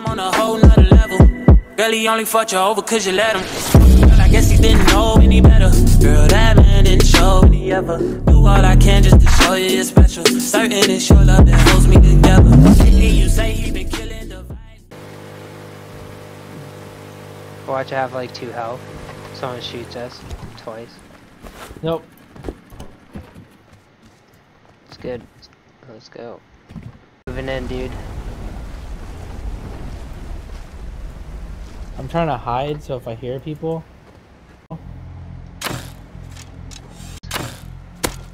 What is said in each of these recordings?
I'm on a whole nother level. Girl, he only fucked you over cause you let him. Girl, I guess he didn't know any better. Girl, that man didn't show me ever. Do all I can just to show you you're special. Certain it's your love that holds me together. And you say he been killing the vibe. Watch, I have like two health. Someone shoots us twice. Nope. It's good. Let's go. Moving in, dude. I'm trying to hide, so if I hear people.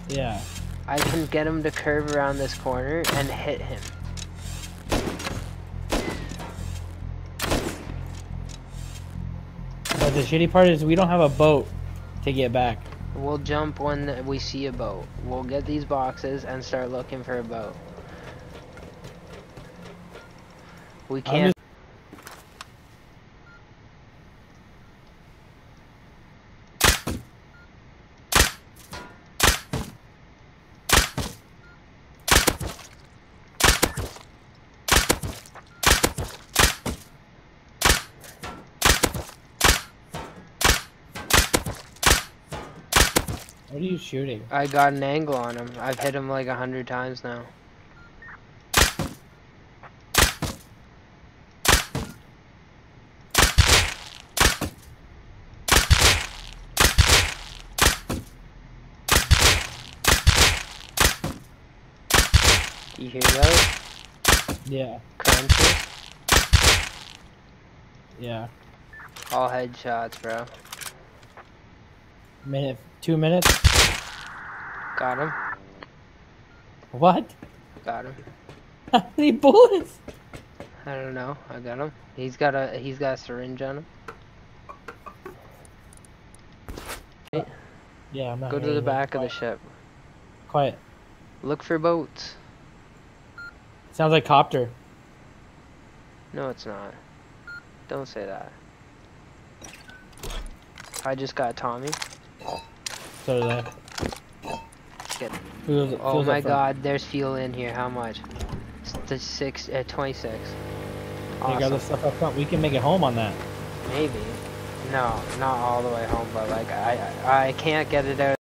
Yeah. I can get him to curve around this corner and hit him. But the shitty part is we don't have a boat to get back. We'll jump when we see a boat. We'll get these boxes and start looking for a boat. We can't. What are you shooting? I got an angle on him. I've hit him like a hundred times now. You hear those? Yeah. Crunches? Yeah. All headshots, bro. Minute. Two minutes. Got him. What? Got him. How many bullets? I don't know. I got him. He's got a he's got a syringe on him. Yeah, I'm not. Go to the back of the ship. Quiet. Look for boats. Sounds like copter. No, it's not. Don't say that. I just got Tommy. So did I. Get Who's, Oh my god, there's fuel in here. How much? It's the six, uh, 26. Take all the stuff up front. We can make it home on that. Maybe. No, not all the way home, but like I, I I can't get it out